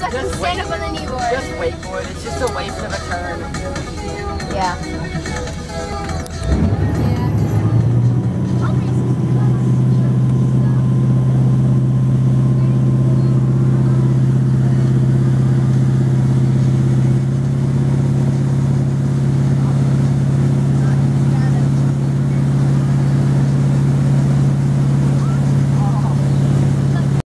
Just wait for it. It's just a waste of a turn. Yeah.